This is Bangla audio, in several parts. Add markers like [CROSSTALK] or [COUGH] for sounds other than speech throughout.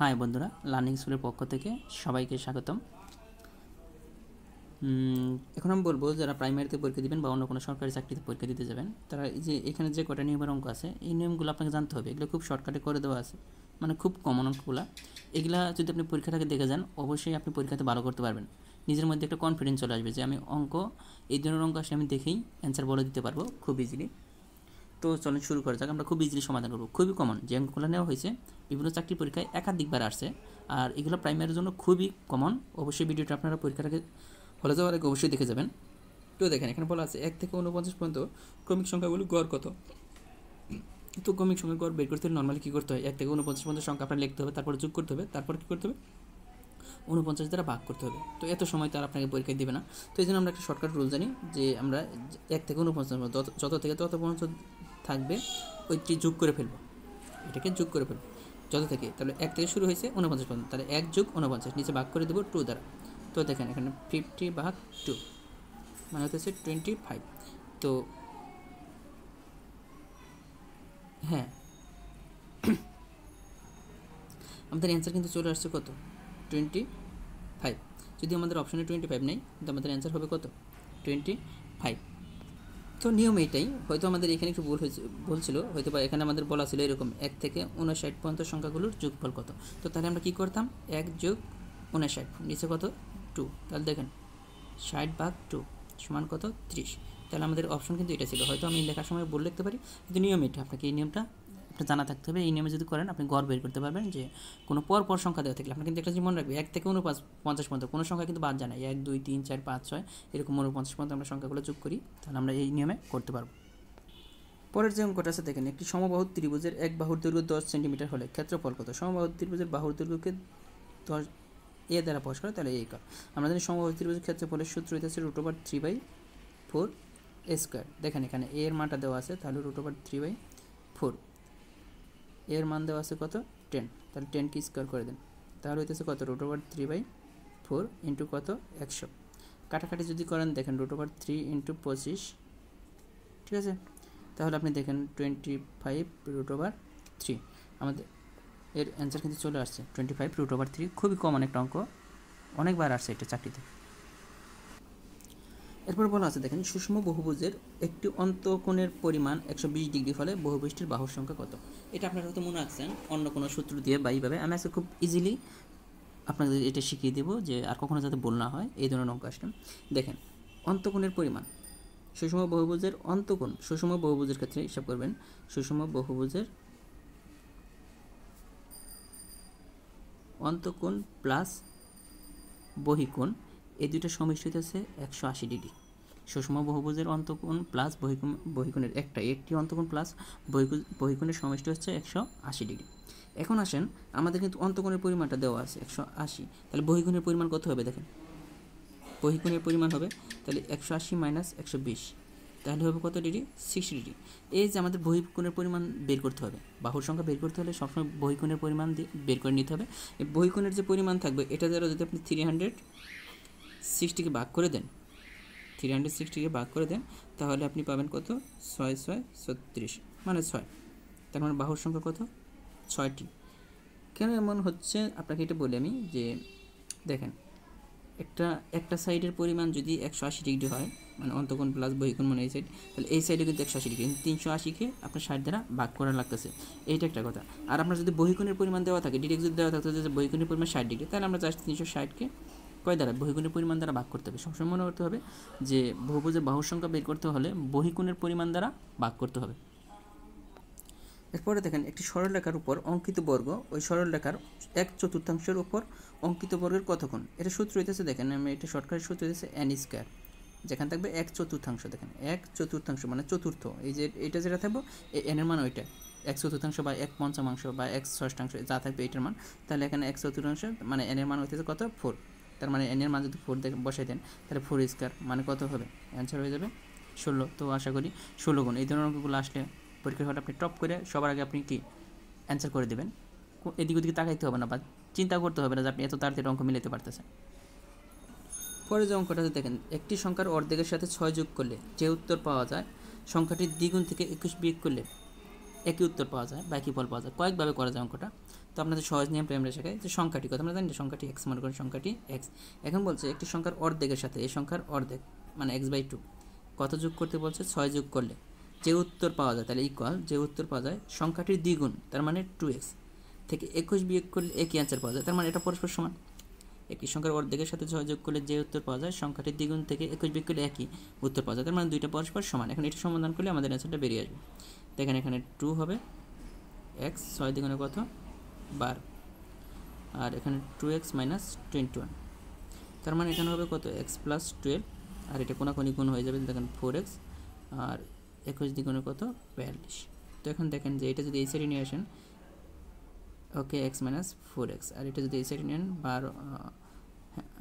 হাই বন্ধুরা, লার্নিং স্কুলের পক্ষ থেকে সবাইকে স্বাগতম। এখন আমি বলব, যারা প্রাইমারিতে পরীক্ষা দিবেন বা অন্য কোনো সরকারি চাকরিতে পরীক্ষা দিতে যাবেন, তারা এই যে এখানে যে কটা নিয়মের অঙ্ক আছে, এই নিয়মগুলো আপনাকে জানতে হবে। এগুলো খুব শর্টকাটে করে দেওয়া আছে মানে খুব কমন অঙ্কগুলো। এগুলা যদি আপনি পরীক্ষাটাকে দেখে যান, অবশ্যই আপনি পরীক্ষাতে ভালো করতে পারবেন। নিজের মধ্যে একটা কনফিডেন্স চলে আসবে যে, আমি অঙ্ক, এই ধরনের অঙ্ক আসলে আমি দেখেই অ্যান্সার বলে দিতে পারব, খুব ইজিলি তো চলেন শুরু করা, যাক আমরা খুব ইজিলি সমাধান করব। খুবই কমন যে অঙ্কগুলো নেওয়া হয়েছে, বিভিন্ন চাকরি পরীক্ষায় একাধিকবার আসছে। আর এগুলো প্রাইমারির জন্য খুবই কমন অবশ্যই ভিডিওটা আপনারা পরীক্ষাটাকে হলে যাওয়ার আগে অবশ্যই দেখে যাবেন। তো দেখেন, এখানে বলা আছে, এক থেকে উনপঞ্চাশ পর্যন্ত ক্রমিক সংখ্যাগুলো গড় কত? তো ক্রমিক সংখ্যা গড় বের করতে হলে নর্মালি কী করতে হয়? এক থেকে উনপঞ্চাশ পর্যন্ত সংখ্যা আপনার লিখতে হবে, তারপর যোগ করতে হবে, তারপর কী করতে হবে? উনপঞ্চাশ দ্বারা ভাগ করতে হবে। তো এত সময় তার আপনাকে পরীক্ষায় দেবে না। তো এই জন্য আমরা একটা শর্টকাট রুল জানি, যে আমরা এক থেকে উনপঞ্চাশ যত থেকে তত পর্যন্ত থাকবে, ওইটি যোগ করে ফেলব। এটাকে যোগ করে ফেলব। যত থেকে, তাহলে এক থেকে শুরু হয়েছে উনপঞ্চাশ পর্যন্ত। তাহলে এক যোগ উনপঞ্চাশ নিচে ভাগ করে দেবো টু দ্বারা। তো দেখেন, এখানে ফিফটি ভাগ টু মানে হচ্ছে টোয়েন্টি ফাইভ তো হ্যাঁ [COUGHS] আমাদের অ্যান্সার কিন্তু চলে আসছে কত? টোয়েন্টি ফাইভ যদি আমাদের অপশনে টোয়েন্টি ফাইভ নেই কিন্তু আমাদের অ্যান্সার হবে কত? টোয়েন্টি ফাইভ তো নিয়ম এইটাই হয়তো আমাদের এখানে একটু ভুল হয়েছে বলছিল হয়তো বা এখানে আমাদের বলা ছিল এরকম, এক থেকে উনষাট পর্যন্ত সংখ্যাগুলোর যোগফল কত? তো তাহলে আমরা কী করতাম? এক যোগ উনষাট নিচে কত? টু। তাহলে দেখেন, ষাট ভাগ টু সমান কত? ত্রিশ। তাহলে আমাদের অপশন কিন্তু এটা ছিল। হয়তো আমি লেখার সময় বলে লিখতে পারি, কিন্তু নিয়ম এটা। আপনাকে এই নিয়মটা আপনার জানা থাকতে হবে, এই নিয়মে যদি করেন আপনি গড় বের করতে পারবেন যে কোনো পর পর সংখ্যা দেওয়া থাকলে। আপনি কিন্তু একটা মনে রাখবে, এক থেকে উনপাঁচ পঞ্চাশ পর্যন্ত, কোনো সংখ্যা কিন্তু বাদ না। এক, দুই, তিন, চার, পাঁচ, ছয়, এরকম উনপঞ্চাশ পর্যন্ত আমরা সংখ্যাগুলো যোগ করি, তাহলে আমরা এই নিয়মে করতে পারব। পরের যে অঙ্কটা আছে, দেখেন, একটি সমবাহু ত্রিভুজের এক বাহুর দৈর্ঘ্য দশ সেন্টিমিটার হলে ক্ষেত্রফল কত? সমবাহু ত্রিভুজের বাহুর দৈর্ঘ্যকে দশ, এ দ্বারা প্রকাশ করে, তাহলে এই কর। আমরা জানি সমবাহু ত্রিভুজের ক্ষেত্রফলের সূত্র হইতেছে root over three by four square. দেখেন, এখানে এর মানটা দেওয়া আছে, তাহলে root over three by four. এর মান দেওয়া আছে কত? টেন তাহলে টেন কি স্কোয়ার করে দেন। তাহলে হইতেছে কত? Root over three by four into কত? একশো। কাটাকাটি যদি করেন, দেখেন রুট ওভার থ্রি ইন্টু পঁচিশ। ঠিক আছে? তাহলে আপনি দেখেন twenty five root over three আমাদের এর অ্যান্সার কিন্তু চলে আসছে। Twenty five root over three খুবই কমন একটা অঙ্ক। অনেকবার আসছে এটা চাকরিতে এরপর বলা আছে, দেখেন, সুষম বহুভুজের একটি অন্তঃকোণের পরিমাণ একশো বিশ ডিগ্রি ফলে বহুভুজটির বাহুর সংখ্যা কত? এটা আপনারা হয়তো মনে রাখছেন অন্য কোনো সূত্র দিয়ে বা এইভাবে। আমি আজকে খুব ইজিলি আপনাদের এটা শিখিয়ে দেবো যে আর কখনো যাতে ভুল না হয়, এই ধরনের অঙ্ক আসলে। দেখেন, অন্তঃকোণের পরিমাণ, সুষম বহুভুজের অন্তঃকোণ, সুষম বহুভুজের ক্ষেত্রে হিসাব করবেন, সুষম বহুভুজের অন্তঃকোণ প্লাস বহিকোণ এই দুইটা সমষ্টি হচ্ছে একশো আশি ডিগ্রি। সুষম বহুভুজের অন্তঃকোণ প্লাস বহিকোণ বহিকোণের একটা, একটি অন্তঃকোণ প্লাস বহিকোণ বহিকোণের সমষ্টি হচ্ছে একশো আশি ডিগ্রি। এখন আসেন, আমাদের কিন্তু অন্তঃকোণের পরিমাণটা দেওয়া আছে একশো আশি। তাহলে বহিকোণের পরিমাণ কত হবে দেখেন? বহিকোণের পরিমাণ হবে তাহলে একশো আশি মাইনাস একশো বিশ। তাহলে হবে কত ডিগ্রি? Sixty degree. এই যে আমাদের বহিকোণের পরিমাণ বের করতে হবে, বাহুর সংখ্যা বের করতে হলে সবসময় বহিকোণের পরিমাণ দিয়ে বের করে নিতে হবে। বহিকোণের যে পরিমাণ থাকবে, এটা দ্বারা যদি আপনি থ্রি হান্ড্রেড সিক্সটিকে ভাগ করে দেন থ্রি হান্ড্রেড সিক্সটিকে ভাগ করে দেন, তাহলে আপনি পাবেন কত? ছয় ছয়, ছত্রিশ মানে ছয়। তার মানে বাহুর সংখ্যা কত? ছয়টি। কেন এমন হচ্ছে? আপনাকে এটা বলি আমি যে, দেখেন, একটা একটা সাইডের পরিমাণ যদি একশো আশি ডিগ্রি হয় মানে অন্তকোণ প্লাস বহিকোণ মানে এই সাইড তাহলে এই সাইডে কিন্তু একশো আশি ডিগ্রি তিনশো আশিকে আপনার ষাট দ্বারা ভাগ করা লাগতেছে। এইটা একটা কথা। আর আপনার যদি বহিকোণের পরিমাণ দেওয়া থাকে ডিরেক্ট যদি দেওয়া থাকতো যে বহিকোণের পরিমাণ ষাট ডিগ্রি তাহলে আমরা জাস্ট তিনশো ষাটকে কয় দ্বারা, বহিকোণের পরিমাণ দ্বারা ভাগ করতে হবে। সবসময় মনে করতে হবে যে বহুভুজের বাহুর সংখ্যা বের করতে হলে বহিকোণের পরিমাণ দ্বারা ভাগ করতে হবে। এরপরে দেখেন, একটি সরলরেখার উপর অঙ্কিত বর্গ, ওই সরলরেখার এক চতুর্থাংশের উপর অঙ্কিত বর্গের কতক্ষণ এটা সূত্র হইতেছে, দেখেন, আমি এটা শর্টকাট সূত্র হইতেছে এন স্কোয়ার যেখানে থাকবে এক চতুর্থাংশ, দেখেন, এক চতুর্থাংশ মানে চতুর্থ। এই যে এটা যেটা থাকবে এনের মান ওইটা। এক চতুর্থাংশ বা এক পঞ্চমাংশ বা এক ষষ্ঠাংশ, যা থাকবে এটার মান। তাহলে এখানে এক চতুর্থাংশ মানে এনের মান হইতেছে কত? ফোর তার মানে এনের মান যদি ফোর বসাই দেন, তাহলে ফোর স্কোয়ার মানে কত হবে? অ্যান্সার হয়ে যাবে ষোলো। তো আশা করি ষোলো গুণ। এই ধরনের অঙ্কগুলো আসলে পরীক্ষার হলে আপনি টপ করে সবার আগে আপনি কি অ্যান্সার করে দেবেন। এদিক ওদিকে তাকাইতে হবে না বা চিন্তা করতে হবে না যে আপনি এত তাড়াতাড়ি অঙ্ক মিলাতে পারতেছেন। পরে যে অঙ্কটা দেখেন, একটি সংখ্যার অর্ধেকের সাথে ছয় যোগ করলে যে উত্তর পাওয়া যায়, সংখ্যাটির দ্বিগুণ থেকে একুশ বিয়োগ করলে একই উত্তর পাওয়া যায় বা একই ফল পাওয়া যায়। কয়েকভাবে করা যায় অঙ্কটা। তো আপনাদের সহজ নিয়ম প্রেমরা শেখায় যে সংখ্যাটি কথা আমরা জানি সংখ্যাটি এক্স মনে করেন সংখ্যাটি এক্স এখন বলছে একটি সংখ্যার অর্ধেকের সাথে, এই সংখ্যার অর্ধেক মানে এক্স বাই টু কত যোগ করতে বলছে? ছয় যোগ করলে। যে উত্তর পাওয়া যায়, তাহলে ইকুয়াল যে উত্তর পাওয়া যায়, সংখ্যাটির দ্বিগুণ, তার মানে টু এক্স থেকে একুশ বিয়োগ করলে একই অ্যান্সার পাওয়া যায়, তার মানে এটা পরস্পর সমান। একই সংখ্যার অর্ধেকের সাথে ছয় যোগ করলে যে উত্তর পাওয়া যায়, সংখ্যাটির দ্বিগুণ থেকে একুশ বিয়োগ করলে একই উত্তর পাওয়া যায়, তার মানে দুইটা পরস্পর সমান। এখন এটা সমাধান করলে আমাদের অ্যান্সারটা বেরিয়ে আসবে। দেখেন এখানে টু হবে এক্স ছয় দ্বিগুণে কত? বারো। আর এখানে two x minus twenty one তার মানে এখানে হবে কত? এক্স প্লাস টুয়েলভ আর এটা কোনাকুনি গুণ হয়ে যাবে, দেখেন ফোর এক্স আর একুশ দ্বিগুণে কত? বিয়াল্লিশ। তো এখন দেখেন যে এটা যদি এই সাইডে নিয়ে আসেন, okay x minus four x আর এটা যদি এই সাইডে নেন, বারো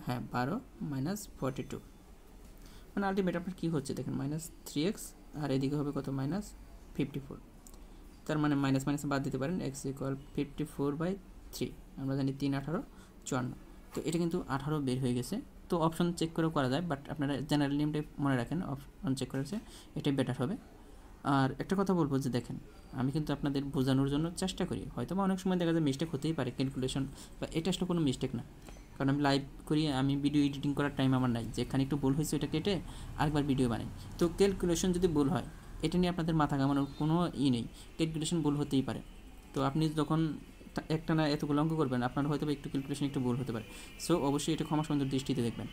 হ্যাঁ বারো মাইনাস ফর্টি টু মানে আলটিমেট আপনার কী হচ্ছে? দেখেন মাইনাস থ্রি এক্স আর এদিকে হবে কত? মাইনাস ফিফটি ফোর তার মানে মাইনাস মাইনাস বাদ দিতে পারেন x equal fifty four by three আমরা জানি তিন আঠারো, চুয়ান্ন। তো এটা কিন্তু আঠারো বের হয়ে গেছে। তো অপশন চেক করেও করা যায় বাট আপনারা জেনারেল নিয়মটাই মনে রাখেন অপশন চেক করেছে, এটাই বেটার হবে। আর একটা কথা বলব যে দেখেন, আমি কিন্তু আপনাদের বোঝানোর জন্য চেষ্টা করি। হয়তো বা অনেক সময় দেখা যায় মিস্টেক হতেই পারে ক্যালকুলেশন বা এটা আসলে কোনো মিস্টেক না। কারণ আমি লাইভ করি, আমি ভিডিও এডিটিং করার টাইম আমার নাই। যেখানে একটু ভুল হয়েছে, ওটা কেটে আরেকবার ভিডিও বানাই। তো ক্যালকুলেশন যদি ভুল হয় এটা নিয়ে আপনাদের মাথা ঘামানোর কোনো ই নেই। ক্যালকুলেশন ভুল হতেই পারে। তো আপনি যখন একটা না এতগুলো অঙ্ক করবেন, আপনার হয়তো একটু ক্যালকুলেশন একটু ভুল হতে পারে। সো অবশ্যই এটা ক্ষমা সুন্দর দৃষ্টিতে দেখবেন।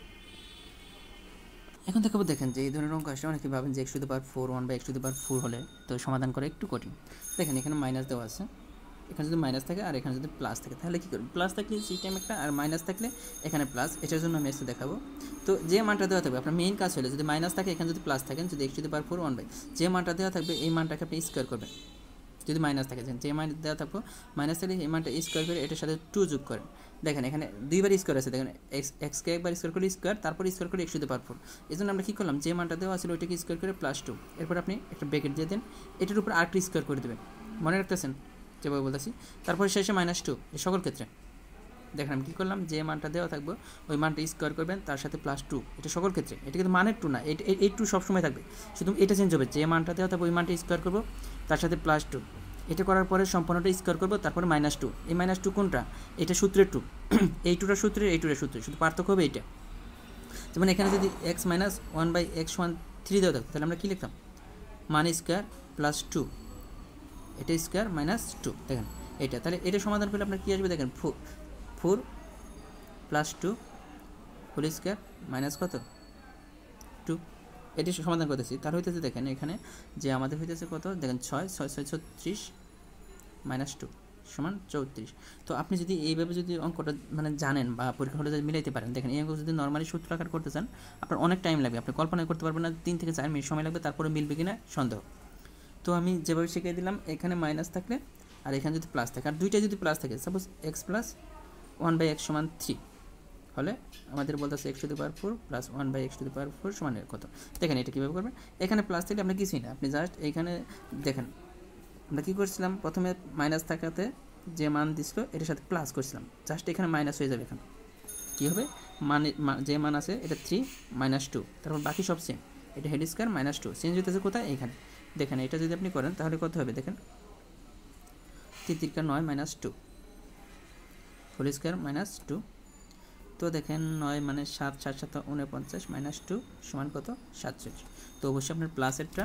এখন দেখাবো, দেখেন যে এই ধরনের অঙ্ক আসলে অনেকে ভাবেন যে একশো পাওয়ার ফোর ওয়ান বা একশো পাওয়ার ফোর হলে তো সমাধান করা একটু কঠিন। দেখেন এখানে মাইনাস দেওয়া আছে। এখানে যদি মাইনাস থাকে আর এখানে যদি প্লাস থাকে, তাহলে কী করবে? প্লাস থাকলে সিস্টেম একটা আর মাইনাস থাকলে এখানে প্লাস এটার জন্য আমি এসে দেখাবো। তো যে মানটা দেওয়া থাকবে, আপনার মেইন কাজ হলে যদি মাইনাস থাকে, এখানে যদি প্লাস থাকেন যদি একশো বার ফোর ওয়ান বাই যে মানটা দেওয়া থাকবে, এই মানটাকে আপনি স্কোয়ার করবেন। যদি মাইনাস থাকে যে মান দেওয়া থাকব মাইনাস থাকলে এই মানটা স্কোয়ার করে এটার সাথে টু যোগ করেন। দেখেন, এখানে দুইবার স্কোয়ার আছে, দেখেন এক্স এক্সকে একবার স্কোয়ার করে স্কোয়ার তারপর স্কোয়ার করে একশো পার ফোর এই জন্য আমরা কী করলাম, যে মানটা দেওয়া ছিল ওইটাকে স্কোয়ার করে প্লাস টু এরপর আপনি একটা ব্রেকেট দিয়ে দেন, এটার উপর আরেকটা স্কোয়ার করে দেবেন। মনে রাখতেছেন? যেভাবে বলতেছি। তারপরে শেষে মাইনাস টু সকল ক্ষেত্রে। দেখেন আমি কী করলাম? যে মানটা দেওয়া থাকব, ওই মানটা স্কোয়ার করবেন, তার সাথে প্লাস টু এটা সকল ক্ষেত্রে। এটা কিন্তু মানের টু না এই টু সবসময় থাকবে। শুধু এটা চেঞ্জ হবে, যে মানটা দেওয়া থাকবে, ওই মানটা স্কোয়ার করব, তার সাথে প্লাস টু এটা করার পরে সম্পূর্ণটা স্কোয়ার করব, তারপরে মাইনাস টু এই মাইনাস টু কোনটা? এটা সূত্রের টু [CLEARS THROAT] এই টুটা সূত্রের, এই টুটা সূত্রের। শুধু পার্থক্য হবে এটা যেমন এখানে যদি x minus one by x one three দেওয়া থাকতো তাহলে আমরা কী লিখতাম? মান স্কোয়ার প্লাস টু এটা স্কোয়ার মাইনাস টু দেখেন, এটা, তাহলে এটা সমাধান করলে আপনার কী আসবে? দেখেন four four plus two whole square minus কত? টু এটি সমাধান করতেছি। তার হইতেছে, দেখেন, এখানে যে আমাদের হইতেছে কত? দেখেন, ছয় ছয় ছয়, ছত্রিশ মাইনাস টু সমান চৌত্রিশ। তো আপনি যদি এইভাবে যদি অঙ্কটা মানে জানেন বা পরীক্ষা হলে যদি মিলাইতে পারেন, দেখেন, এই অঙ্ক যদি নর্মালি সূত্র আকার করতে চান, আপনার অনেক টাইম লাগবে। আপনি কল্পনা করতে পারবেন না, তিন থেকে চার মিনিট সময় লাগবে, তারপরে মিলবে কিনা সন্দেহ। তো আমি যেভাবে শিখিয়ে দিলাম, এখানে মাইনাস থাকলে আর এখানে যদি প্লাস থাকে, আর দুইটা যদি প্লাস থাকে suppose x plus one by x সমান থ্রি হলে আমাদের বলতেছে x to the power four plus one by x to the power four সমানের কত? দেখেন এটা কীভাবে করবেন? এখানে প্লাস থাকলে আমরা কিছুই না, আপনি জাস্ট এখানে দেখেন, আমরা কী করছিলাম? প্রথমে মাইনাস থাকাতে যে মান দিছিল, এটার সাথে প্লাস করছিলাম জাস্ট এখানে মাইনাস হয়ে যাবে এখানে। কী হবে? মানে যে মান আছে, এটা থ্রি মাইনাস টু তারপর বাকি সব সেম এটা head square minus two change হতেছে কোথায়? এখানে। দেখেন, এটা যদি আপনি করেন, তাহলে কত হবে দেখেন? তিতিরকা নয় minus two whole square minus two তো দেখেন, নয় মানে সাত সাত সাত, উনপঞ্চাশ মাইনাস টু সমান কত? সাতচল্লিশ। তো অবশ্যই আপনার প্লাসেরটা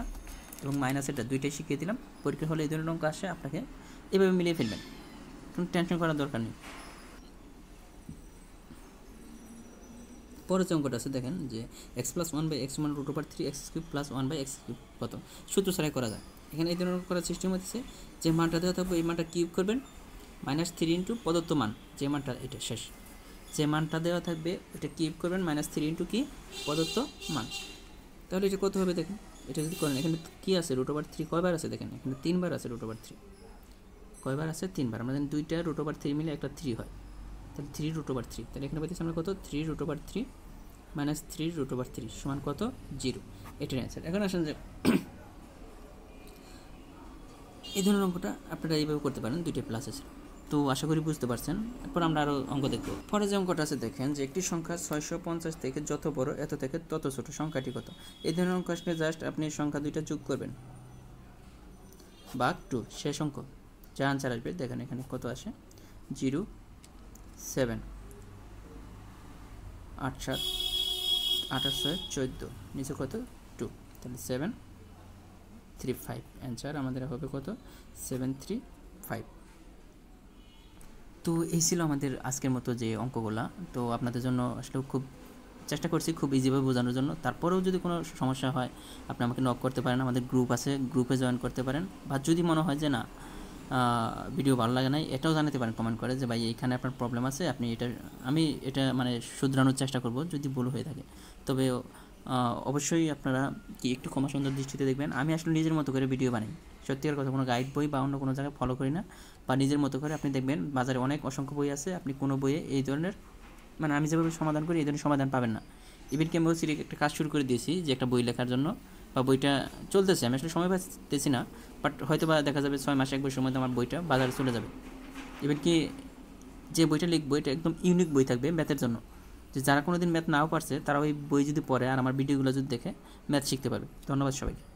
এবং মাইনাসেরটা দুইটাই শিখিয়ে দিলাম। পরীক্ষা হলে এই ধরনের অঙ্ক আসে, আপনাকে এভাবে মিলিয়ে ফেলবেন। কোনো টেনশন করার দরকার নেই। পরের যে অঙ্কটা আছে দেখেন যে x plus one by x one root over three x cube plus one by x cube কত? সূত্র ছাড়াই করা যায়। এখানে এই ধরনের করার সিস্টেম হচ্ছে যে মানটা দেওয়া থাকবে, এই মানটা কিউব করবেন। মাইনাস থ্রি ইন্টু প্রদত্ত মান। যে মানটা, এটা শেষ। যে মানটা দেওয়া থাকবে, এটা কিপ করবেন। মাইনাস থ্রি ইন্টু কি? প্রদত্ত মান। তাহলে এটা কত হবে দেখেন? এটা যদি করেন, এখানে কী আছে? রুট ওভার থ্রি কয়বার আছে দেখেন? এখানে তিনবার আছে রুট ওভার থ্রি কয়বার আছে? তিনবার। আমরা দুইটা রুট ওভার থ্রি মিলে একটা থ্রি হয়। তাহলে থ্রি রুট ওভার থ্রি তাহলে এখানে পাইতেছি আমরা কত? Three root over three minus three root over three সমান কত? জিরো এটার অ্যান্সার এখন আসেন যে [COUGHS] এই ধরনের অঙ্কটা আপনারা এইভাবে করতে পারেন, দুইটা প্লাস আছে। তো আশা করি বুঝতে পারছেন। এরপর আমরা আরও অঙ্ক দেখব। পরে যে অঙ্কটা আছে, দেখেন যে একটি সংখ্যা ছয়শো পঞ্চাশ থেকে যত বড়, এত থেকে তত ছোট। সংখ্যাটি কত? এই ধরনের অঙ্ক আসলে জাস্ট আপনি সংখ্যা দুইটা যোগ করবেন। বাঘ টু শেষ অঙ্ক। যা আনসার আসবে, দেখেন এখানে কত আসে? Zero seven. আট সাত, আঠাশ ছয়, চোদ্দ। নিচে কত? টু। তাহলে সেভেন, থ্রি ফাইভ। অ্যান্সার আমাদের হবে কত? Seven three five. তো এই ছিল আমাদের আজকের মতো যে অঙ্কগুলা। তো আপনাদের জন্য আসলে খুব চেষ্টা করছি খুব ইজিভাবে বোঝানোর জন্য। তারপরেও যদি কোনো সমস্যা হয়, আপনি আমাকে নক করতে পারেন। আমাদের গ্রুপ আছে গ্রুপে জয়েন করতে পারেন। বা যদি মনে হয় যে না ভিডিও ভালো লাগে নাই, এটাও জানাতে পারেন কমেন্ট করে যে, ভাই, এইখানে আপনার প্রবলেম আছে, আপনি এটা, আমি এটা মানে শুধরানোর চেষ্টা করব যদি ভুল হয়ে থাকে। তবে অবশ্যই আপনারা কি একটু ক্ষমা সুন্দর দৃষ্টিতে দেখবেন। আমি আসলে নিজের মতো করে ভিডিও বানাই। সত্যিকার কথা কোনো গাইড বই বা অন্য কোনো জায়গায় ফলো করি না বা নিজের মতো করে আপনি দেখবেন বাজারে অনেক অসংখ্য বই আছে, আপনি কোনো বইয়ে এই ধরনের মানে আমি যেভাবে সমাধান করি, এই ধরনের সমাধান পাবেন না। ইভেন কি আমি একটা কাজ শুরু করে দিয়েছি যে একটা বই লেখার জন্য। বা বইটা চলতেছে, আমি আসলে সময় পাচ্ছি না বাট হয়তো বা দেখা যাবে ছয় মাস, এক বছর মধ্যে আমার বইটা বাজারে চলে যাবে। এবার কি যে বইটা লিখব, এটা একদম ইউনিক বই থাকবে ম্যাথের জন্য। যে যারা কোনো দিন ম্যাথ নাও পারছে, তারা ওই বই যদি পড়ে আর আমার ভিডিওগুলো যদি দেখে ম্যাথ শিখতে পারবে। ধন্যবাদ সবাইকে।